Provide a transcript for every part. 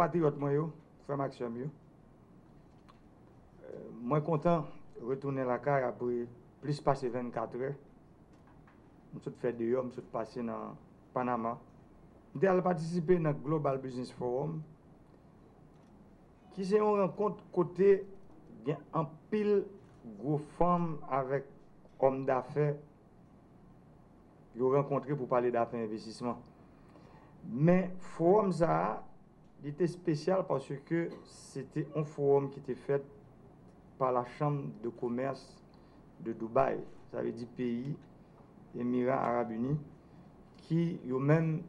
compatriotes, moi, frère Maxime, euh, moi content de retourner à la carte après plus passer 24 heures. Je suis fait deux heures, je suis passé dans Panama. Je suis participé dans Global Business Forum, qui c'est une rencontre côté un pile gros femmes avec hommes d'affaires ils ont rencontré pour parler d'affaires investissement. Mais forum ça il était spécial parce que c'était un forum qui était fait par la Chambre de commerce de Dubaï, ça veut dire pays, Émirats Arabes Unis, qui eux même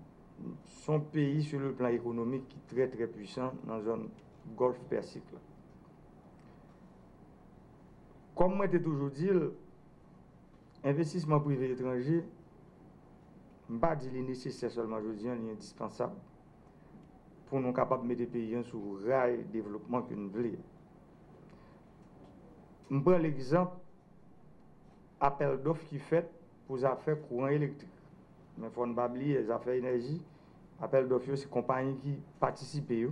sont pays sur le plan économique qui très très puissant dans la zone Golfe Persique. Comme moi j'ai toujours dit, investissement privé étranger, je ne pas dire nécessaire seulement aujourd'hui, il est indispensable pour nous capables de mettre les pays sur le rail développement que nous voulons. Je prends l'exemple appel d'offres qui fait pour les affaires courant électrique. Mais il faut pas oublier les affaires énergie. Appel d'offres, c'est compagnie qui participent. Ils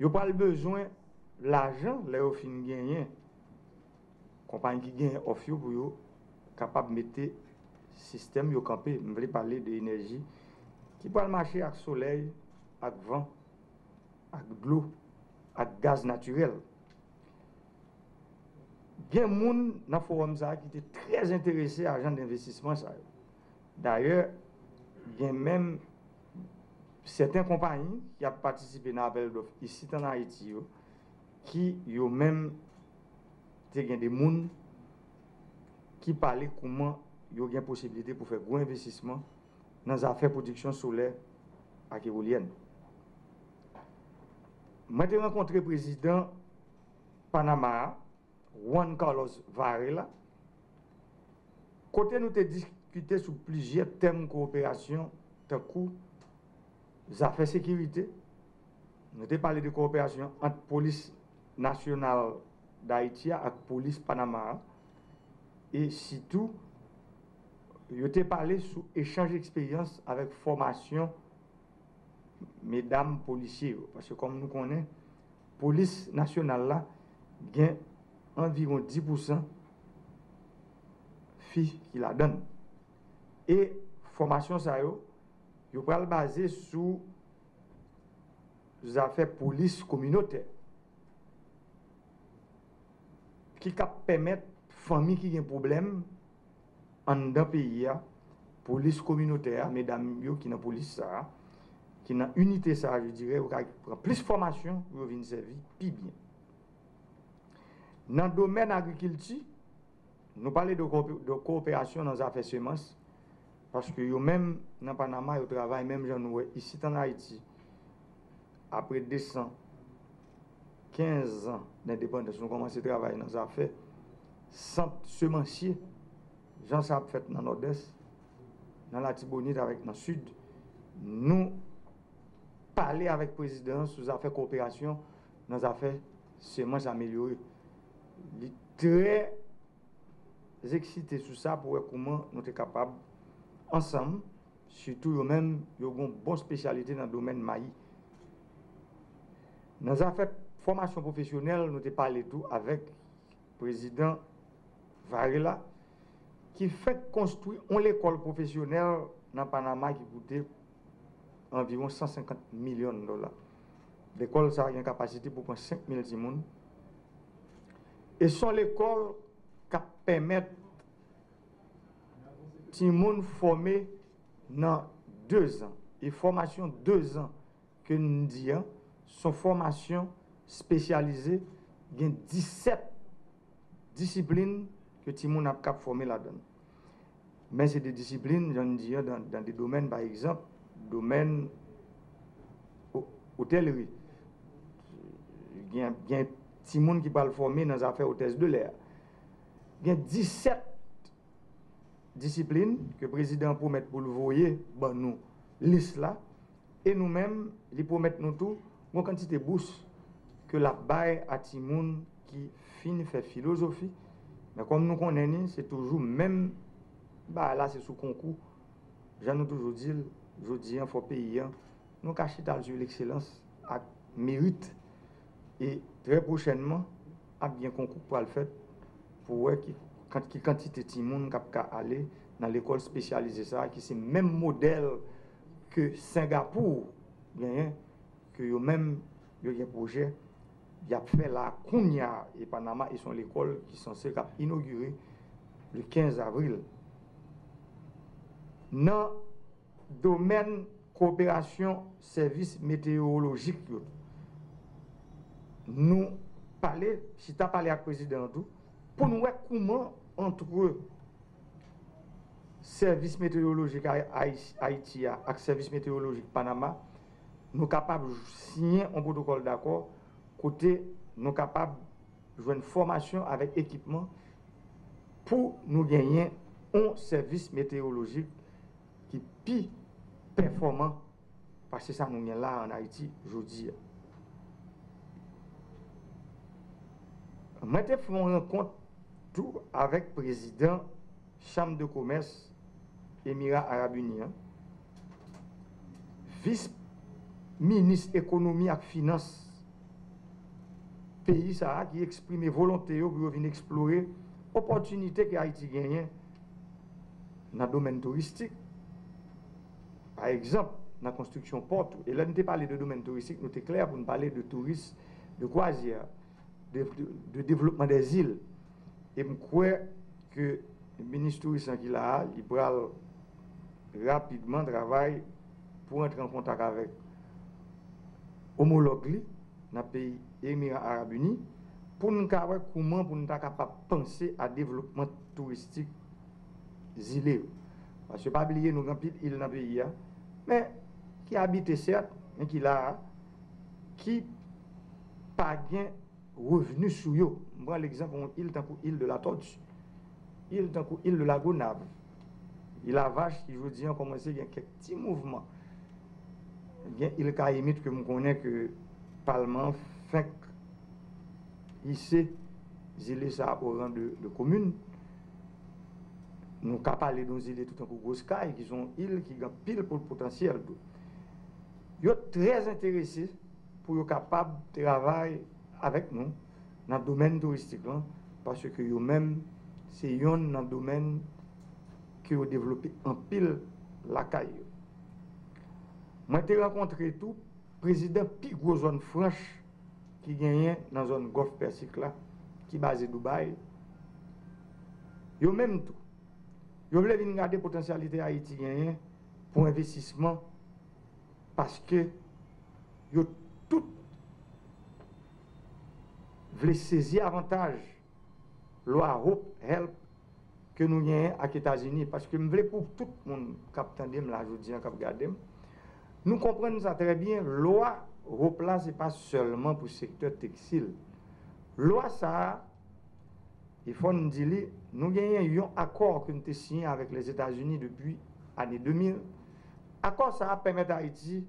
n'ont pas besoin de l'argent, au fin gagner. Compagnie qui gagne offre pour eux, capable de mettre système yo campé. Je voulais parler de l'énergie qui peut marcher avec soleil, avec vent, avec l'eau, avec gaz naturel. A gens dans le forum qui étaient très intéressés à l'argent d'investissement. D'ailleurs, il y a même certaines compagnies qui ont participé dans l'appel d'offres ici en Haïti qui ont même des gens qui parlaient comment il y a une possibilité pour faire gros investissement dans les affaires de production solaire à éolienne. Moi, j'ai rencontré le président Panama, Juan Carlos Varela. Côté nous avons discuté sur plusieurs thèmes de coopération, tant coup, les affaires sécurité. Nous avons parlé de coopération entre la police nationale d'Haïti et la police Panama. Et surtout, je t'ai parlé sur échange d'expérience avec formation mesdames policiers. Parce que comme nous connaissons, police nationale là, gagne environ 10% filles qui la donnent. Et formation ça yo, yo pral basé sur affaires police communautaire qui cap permettre famille qui a un problème en d'un pays police communautaire mesdames yo qui dans police ça qui dans unité ça je dirais plus de formation pour venir servir plus bien dans le domaine agriculture, nous parlons de, coopération dans les affaires semences, parce que même dans Panama, ils travaillent même ici en Haïti, après 215 ans d'indépendance, nous commençons à travailler dans les affaires sans semencier. Jean ça fait dans le nord-est, dans la Tibonite avec dans le sud. Nous parler avec le président les affaires coopération dans les affaires semences améliorées très excité sur ça pour voir comment nous sommes capables, ensemble, surtout eux-mêmes, ils ont une bonne spécialité dans le domaine maïs. Dans les affaires formation professionnelle, nous avons parlé tout avec le président Varela, qui fait construire une école professionnelle dans Panama qui coûtait environ 150 millions de dollars. L'école ça a une capacité pour prendre 5 000 personnes et sont l'école qui permet de formé dans deux ans. Et formation deux ans que nous disons, sont formation spécialisée, il y a 17 disciplines que Timon a formé là-dedans. Mais c'est des disciplines, j'en dis, dans, dans, des domaines, par exemple, domaine hôtellerie. Il y a, si monde qui parle formé dans les affaires hôtesse de l'air. Il y a 17 disciplines que le président promet pour le voyer, bon, nous, liste et nous-mêmes, il promet nous tout, une quantité de bourse que la baille à Timoun qui finit faire philosophie. Mais comme nous connaissons, c'est toujours même, bah là c'est sous concours. J'en ai toujours dit, je dis, il faut payer, nous cachons dans l'excellence mérite. Et très prochainement, a bien concours pour le faire pour voir qui, quantité de monde qui aller dans l'école spécialisée ça qui c'est même modèle que Singapour bien que même un projet il a fait la Kounia et Panama ils sont l'école qui sont censés inaugurer le 15 avril le domaine coopération service météorologique nous parler si tu as parlé avec le président pour nous voir comment entre service météorologique Haïti et service météorologique Panama, nous capables de signer un protocole d'accord, côté nous capables de jouer une formation avec équipement pour nous gagner un service météorologique qui plus performant parce que ça nous est là en Haïti. Moi, je fait une rencontre tout avec le président Chambre de commerce Émirats Arabes Unis. Hein. Vice-ministre économie et finance pays ça qui exprime volonté pour venir explorer l'opportunité que Haïti gagne dans le domaine touristique. Par exemple, dans la construction porte. Et là, nous avons parlé de domaine touristique, nous sommes clair pour nous parler de tourisme, de croisière, de, développement des îles. Et je crois que le ministre tourisme qui là, il rapidement travailler pour entrer en contact avec homologue dans le pays Émirats Arabes Unis pour nous savoir comment pour nous capable penser à développement touristique îlé. Parce que pas oublier, nous avons pile île dans le pays. Mais qui habite certes, mais qui là, qui pas gain revenu sur eux. Moi, l'exemple, on île tant île de la Tortue, île tant île de la Gonave. Il a vache qui, je vous dis, ont commencé à quelques petits mouvements. Il y a limite que je connais que le Parlement fait ici, il ça au rang de, de commune. Nous avons parlé nos îles tout en coup grosse qui sont îles qui ont pile pour le potentiel. Ils sont très intéressés pour être capables de travailler avec nous dans le domaine touristique. parce que eux-mêmes, c'est dans le domaine qui ont développé en pile la caille. Moi, j'ai rencontré tout président plus gros zone franche qui gagnait dans la zone Golfe Persique là, qui est basée Dubaï. Yo même tout. Yo voulez regarder potentialité Haïti pour investissement parce que yo tout voulez saisir avantage loi Hope Help que nous avons aux États-Unis. Parce que je veux pour tout le monde qui a là, je dis, nous comprenons ça très bien. Loi Ropla, ce n'est pas seulement pour le secteur textile. Loi, ça, il faut nous dire, nous avons un accord que nous avons signé avec les États-Unis depuis l'année 2000. Accord, ça permet à Haïti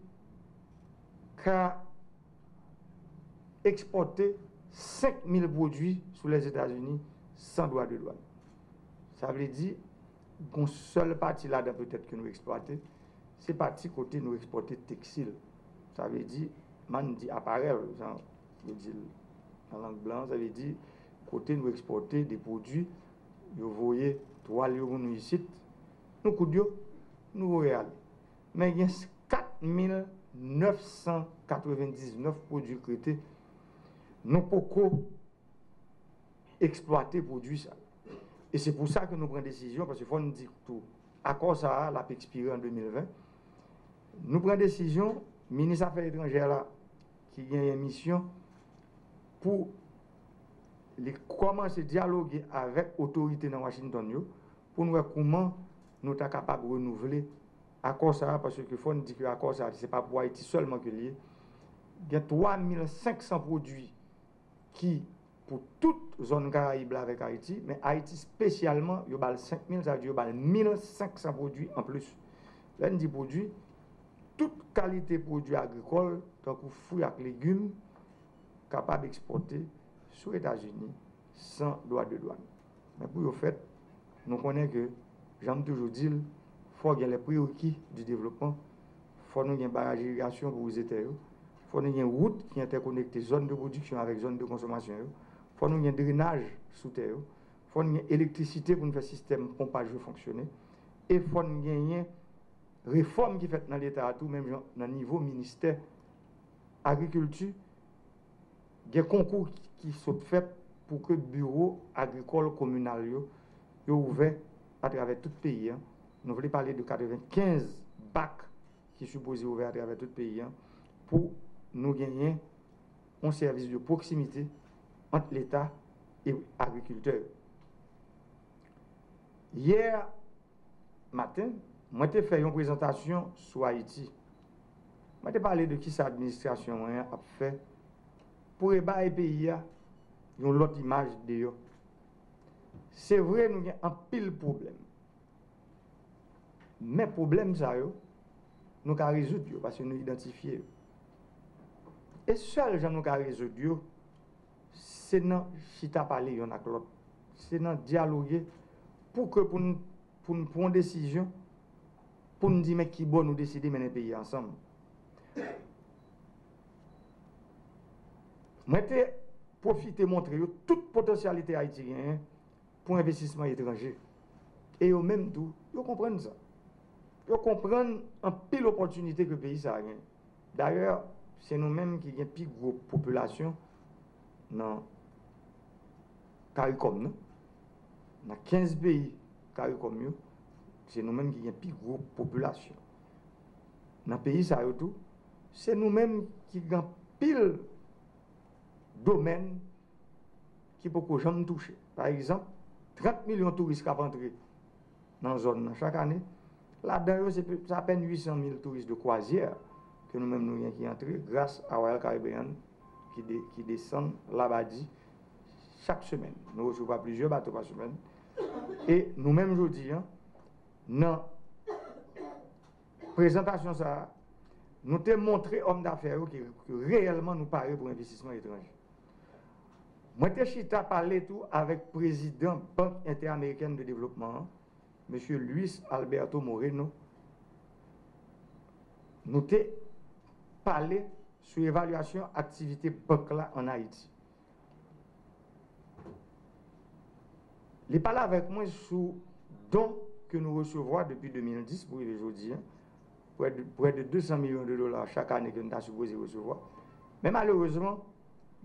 d'exporter 5000 produits sur les États-Unis sans droit de douane. Ça veut dire qu'une seule partie là peut-être que nous exploitons, c'est partie côté nous exporter textile. Ça veut dire, man dit appareil, je dis en langue blanche, ça veut dire côté nous exporter des produits, vous voyez, trois lieux nous ici, nous coudons, nous voyons. Mais il y a 4999 produits créés, nous pouvons exploiter produits. Et c'est pour ça que nous prenons décision, parce qu'il faut nous dire tout. Accord ça, la expiré en 2020. Nous prenons décision, ministre des Affaires étrangères là, qui a une mission pour commencer à dialoguer avec l'autorité dans Washington pour nous voir comment nous sommes capables de renouveler l'accord ça, parce qu'il faut nous dire que l'accord ça, ce n'est pas pour Haïti seulement que lié. Il y a 3500 produits qui pour toute zone Caraïbe avec Haïti, mais Haïti spécialement, il y a 5000, ça veut dire 1500 produits en plus. Là, produits, toute qualité de produits agricoles, donc fruits et légumes, capables d'exporter les États-Unis sans droit de douane. Mais pour le fait, nous connaissons que, j'aime toujours dire, il faut les prérequis du développement, il faut ait une barrage d'irrigation pour les États, il faut nous une route qui interconnecte zone de production avec zone de consommation. faut nous un drainage sous terre. faut nous électricité pour nous faire système pompage fonctionner. Et faut nous une réforme qui fait dans l'État, tout même dans le niveau ministère agriculture, il y a des concours qui sont faits pour que le bureau agricole communal soit ouvert à travers tout le pays. Hein. Nous voulons parler de 95 bacs qui sont supposés ouverts à travers tout le pays hein, pour nous gagner un service de proximité entre l'État et l'agriculteur. Hier matin, moi j'ai fait une présentation sur Haïti. Moi j'ai parlé de qui cette administration hein, a fait pour ébailler le pays, nous l'autre image de C'est vrai, nous avons un pile problème. Mais problème, ça, nous avons résoudre parce que nous identifions. Et seul, nous avons résoudre, c'est dans chita parler avec l'autre. C'est dans dialoguer pour que pour nous, pour nous prendre une décision, pour nous dire mais qui bon nous décider mener le pays ensemble. Moi, profiter montrer toute potentialité haïtienne pour investissement étranger. Et eux même tout, ils comprennent ça. Ils comprennent un pile opportunité que le pays a. D'ailleurs, c'est nous-mêmes qui avons une plus grosse population dans CARICOM. Dans 15 pays CARICOM, c'est nous-mêmes qui avons une plus grosse population. Dans le pays, c'est nous-mêmes qui avons pile domaine qui peut que jamais toucher. Par exemple, 30 millions de touristes qui entrer dans la zone chaque année. Là-dedans, c'est à peine 800 000 touristes de croisière que nous-mêmes nous qui entrent grâce à Royal Caribbean qui, qui descendent là-bas chaque semaine. Nous recevons plusieurs bateaux par semaine. Et nous-mêmes, aujourd'hui, hein, dans la présentation, ça, nous avons montré hommes d'affaires qui, qui réellement nous paraît pour l'investissement étranger. Moi, j'ai parlé tout avec le président de la Banque interaméricaine de développement, M. Luis Alberto Moreno. Nous avons parlé sur l'évaluation activité banque en Haïti. Il parlé avec moi sur dons que nous recevons depuis 2010 pour aujourd'hui, hein, près de 200 millions de dollars chaque année que nous avons supposé recevoir. Mais malheureusement,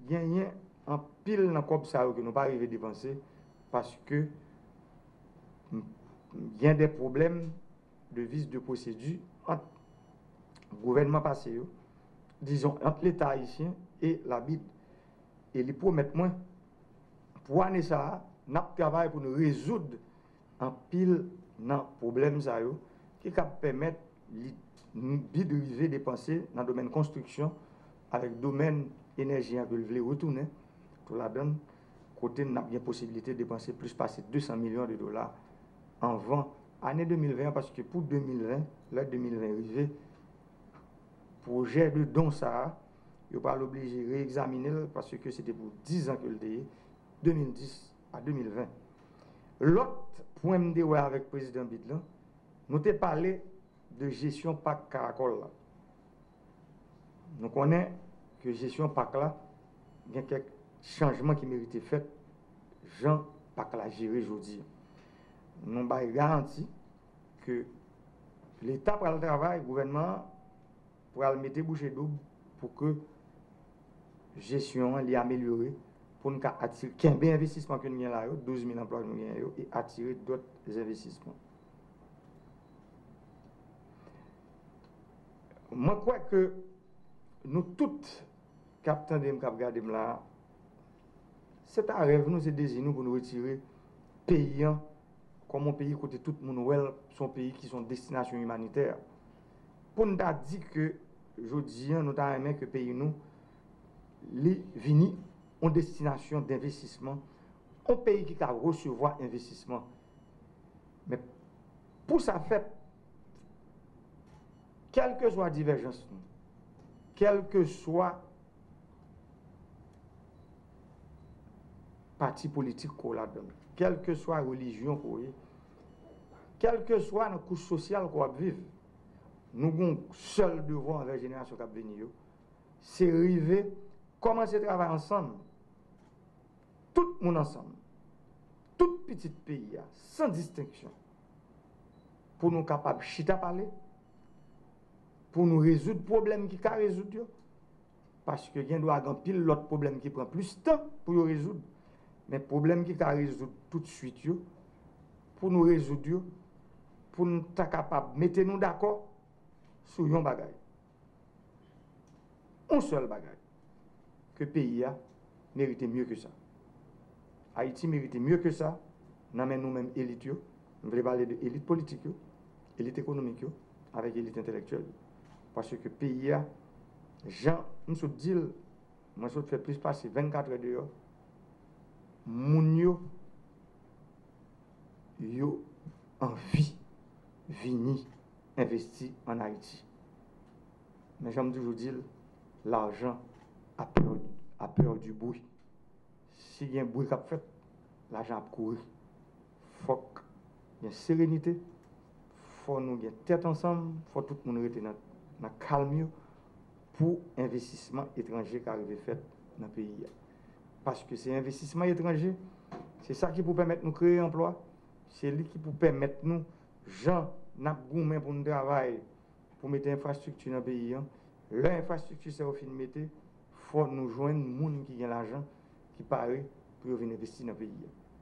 il y a en pile dans comme ça que nous pas arrivé dépenser parce que il y a des problèmes de vice de procédure entre le gouvernement passé, disons entre l'État haïtien et la BID. Et les promettent moins, pour année ça, nous travaillons pour nous résoudre en pile dans problème ça qui permettre BID de dépenser dans le domaine construction avec le domaine énergie que vous retourner la donne, côté n'a bien possibilité de dépenser plus passer 200 millions de dollars en vent année 2020 parce que pour 2020, là 2020 arrivé, projet de don ça, il pas l'obligé de réexaminer parce que c'était pour 10 ans que le DE, 2010 à 2020. L'autre point de avec le président Bidlan, nous avons parlé de gestion PAC Caracol. Nous connaissons que gestion PAC là, il y a quelques changement qui méritait fait, Jean pas la gérer aujourd'hui. Nous avons garanti que l'État pour le travail, le gouvernement pour le mettre bouche double pour que la gestion soit améliorée pour nous attirer 15 investissements que nous avons là, 12 000 emplois que nous avons et attirer d'autres investissements. Moi, je crois que nous toutes, capitaine c'est un rêve, nous, c'est désir nous pour nous retirer pays comme un pays côté tout le monde, son pays qui sont destination humanitaire. Pour nous dire que, je dis, nous avons aimé que pays nous, les vini en destination d'investissement, un pays qui a recevoir investissement. Mais pour ça fait, quelle que soit la divergence, quelle que soit parti politique qu'on a quelle que soit la religion qu'on quelle que soit la couche sociale qu'on vivre, nous avons seul devoir avec la génération qui venir, se rive, koman se travay ansan, tout moun ansan, tout petit peyi ya, san disteksyon, pou nou kapab chita pale, pou nou rezoud problem ki ka rezoud yo, paske gen do agan pil lot problem ki pren plus tan pou yo rezoud, men problem ki ka rezoud tout suite yo, pou nou rezoud yo, pou nou ta kapab mette nou d'akor sou yon. Un sol bagay. Ke peyi ya merite mye ke sa. Haiti merite mye ke sa, nan men nou men elit yo, de elit politik yo, elit ekonomik yo, avek elit intelektuel yo. Paswe ke peyi ya, jan, sot dil, plis pasi 24 de yo, moun yo, yo anvi vini investi an Haiti. Men jan mwen dijou dil, l'arjan apèr du boui. Si gen boui kap fèt, l'arjan ap kouri. Fok gen serenite, fok nou gen tèt ansam, fok tout moun rete nan kalm yo, pou investisman etranje ka arrive fèt nan peyi ya. Paske se investisman etranje, se sa ki pou pèmèt nou kreye emploi, se li ki pou pèmèt nou jan nap goumen pou nou travay pou mette infrastruktu nan peyi ya, l'infrastruktu se ou fin mette, fò nou jwen moun ki gen l'ajan ki pare pou yo ven investi nan peyi ya.